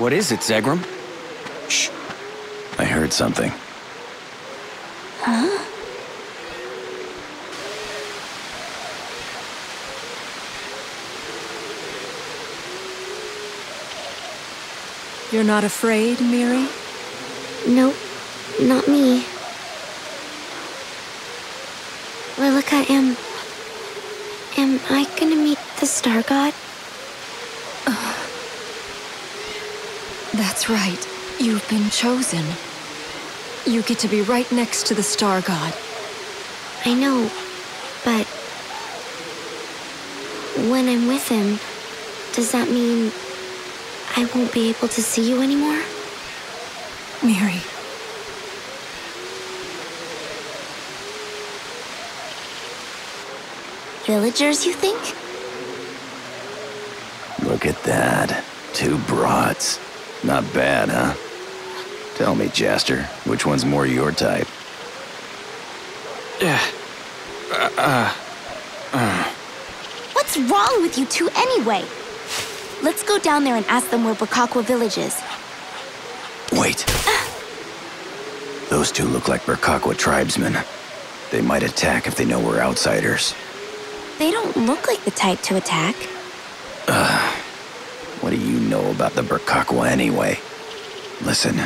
What is it, Zegram? Shh. I heard something. Huh? You're not afraid, Miri? Nope, not me. Lilika, am... Am I gonna meet the Star God? That's right. You've been chosen. You get to be right next to the Star God. I know, but... When I'm with him, does that mean I won't be able to see you anymore? Mary. Villagers, you think? Look at that. Two broads. Not bad, huh? Tell me, Jaster, which one's more your type? Yeah. Uh, uh, uh. What's wrong with you two anyway? Let's go down there and ask them where Burkaqua village is. Wait. Those two look like Burkaqua tribesmen. They might attack if they know we're outsiders. They don't look like the type to attack. Ugh. What do you know about the Burkaqua anyway? Listen,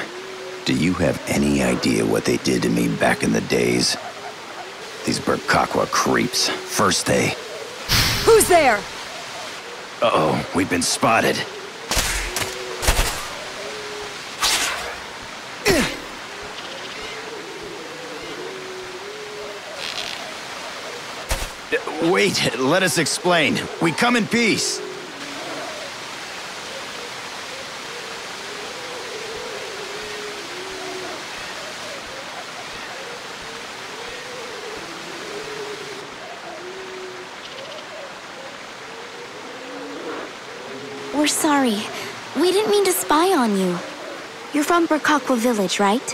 do you have any idea what they did to me back in the days? These Burkaqua creeps. First they... Who's there? Uh-oh, we've been spotted. Wait, let us explain. We come in peace. Sorry. We didn't mean to spy on you. You're from Burkaqua village, right?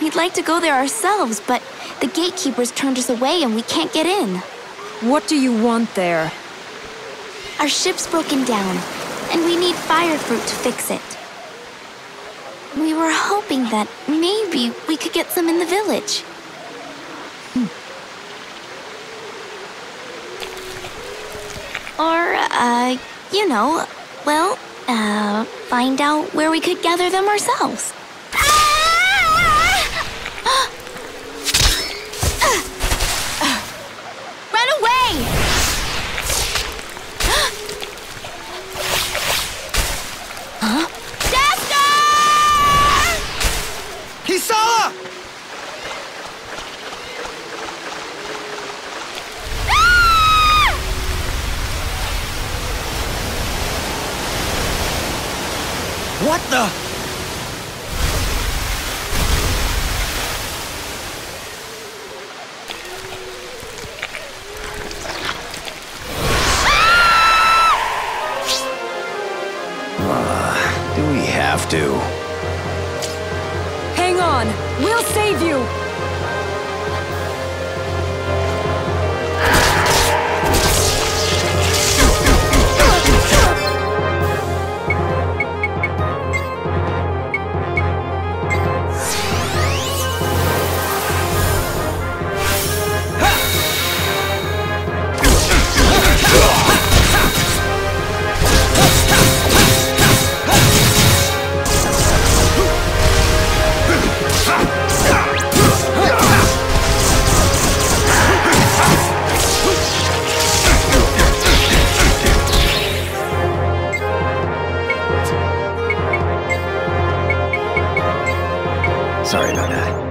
We'd like to go there ourselves, but the gatekeepers turned us away and we can't get in. What do you want there? Our ship's broken down, and we need fire fruit to fix it. We were hoping that maybe we could get some in the village. Or, uh, you know, well, uh, find out where we could gather them ourselves. What the? Uh, do we have to? Hang on! We'll save you! Sorry about that.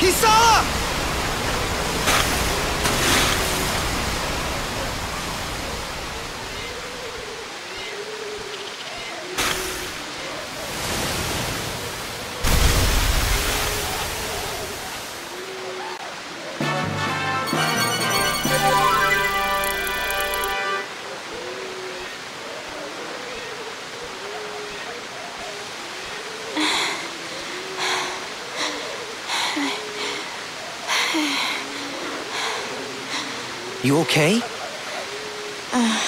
He saw! You okay? Uh,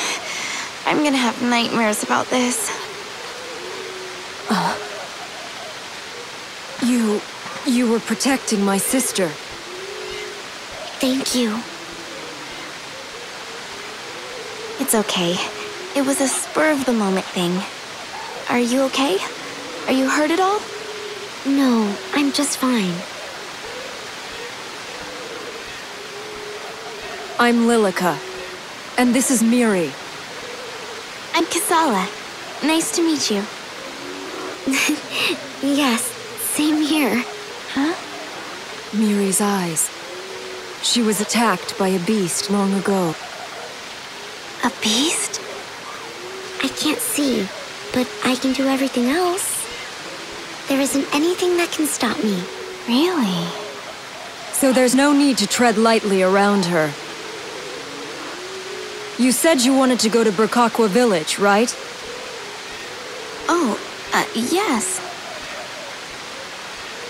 I'm gonna have nightmares about this. Oh. You. you were protecting my sister. Thank you. It's okay. It was a spur of the moment thing. Are you okay? Are you hurt at all? No, I'm just fine. I'm Lilika. And this is Miri. I'm Kisala. Nice to meet you. Yes, same here. Huh? Miri's eyes. She was attacked by a beast long ago. A beast? I can't see, but I can do everything else. There isn't anything that can stop me. Really? So there's no need to tread lightly around her. You said you wanted to go to Burkaqua village, right? Oh, uh, yes.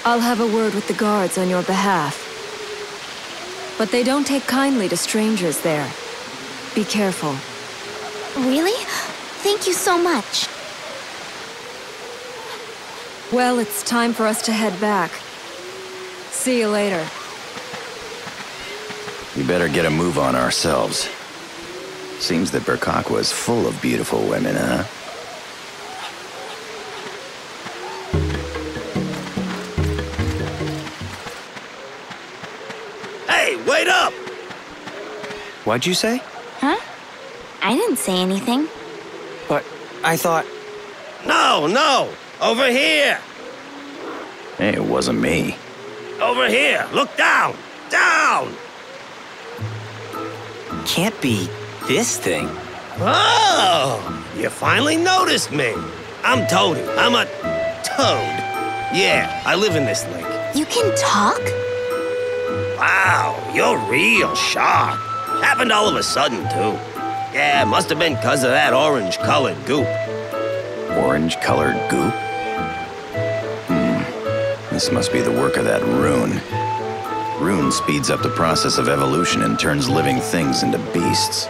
I'll have a word with the guards on your behalf. But they don't take kindly to strangers there. Be careful. Really? Thank you so much. Well, it's time for us to head back. See you later. We better get a move on ourselves. Seems that Burkaqua was full of beautiful women, huh? Hey, wait up! What'd you say? Huh? I didn't say anything. But I thought. No, no! Over here! Hey, it wasn't me. Over here! Look down! Down! Can't be this thing. Oh! You finally noticed me! I'm Toady. I'm a toad. Yeah, I live in this lake. You can talk? Wow, you're real sharp. Happened all of a sudden, too. Yeah, must have been because of that orange-colored goop. Orange-colored goop? Hmm. This must be the work of that rune. Rune speeds up the process of evolution and turns living things into beasts.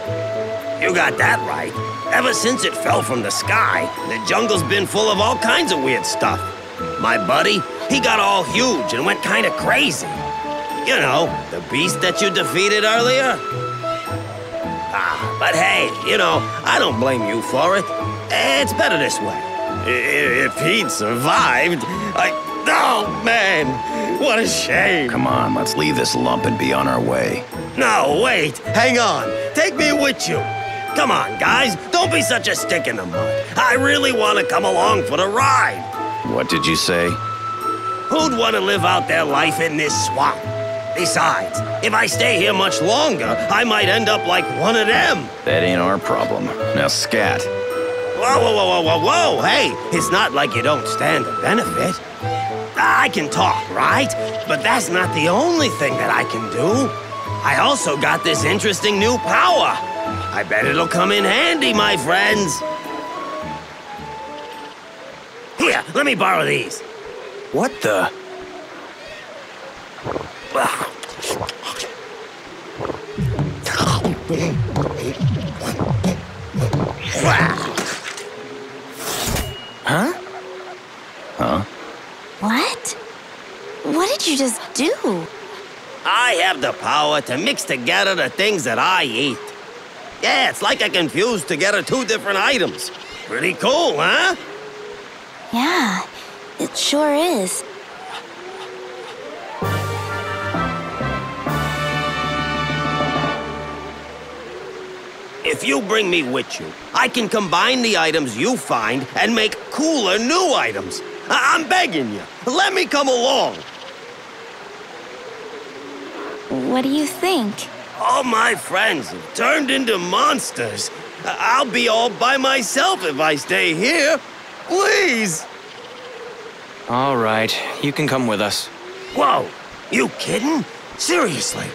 You got that right. Ever since it fell from the sky, the jungle's been full of all kinds of weird stuff. My buddy, he got all huge and went kind of crazy. You know, the beast that you defeated earlier? Ah, but hey, you know, I don't blame you for it. It's better this way. If he'd survived, I... Oh, man, what a shame. Come on, let's leave this lump and be on our way. No, wait, hang on. Take me with you. Come on, guys, don't be such a stick in the mud. I really want to come along for the ride. What did you say? Who'd want to live out their life in this swamp? Besides, if I stay here much longer, I might end up like one of them. That ain't our problem. Now, scat. Whoa, whoa, whoa, whoa, whoa, whoa! Hey, it's not like you don't stand to benefit. I can talk, right? But that's not the only thing that I can do. I also got this interesting new power. I bet it'll come in handy, my friends. Here, let me borrow these. What the? Huh? Huh? What? What did you just do? I have the power to mix together the things that I eat. Yeah, it's like I can fuse together two different items. Pretty cool, huh? Yeah, it sure is. If you bring me with you, I can combine the items you find and make cooler new items. I- I'm begging you, let me come along. What do you think? All my friends have turned into monsters. I'll be all by myself if I stay here. Please. All right, you can come with us. Whoa, you kidding? Seriously?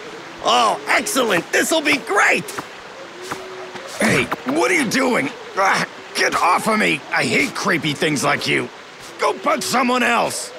Oh, excellent. This'll be great. Hey, what are you doing? Ah, get off of me! I hate creepy things like you. Go punch someone else.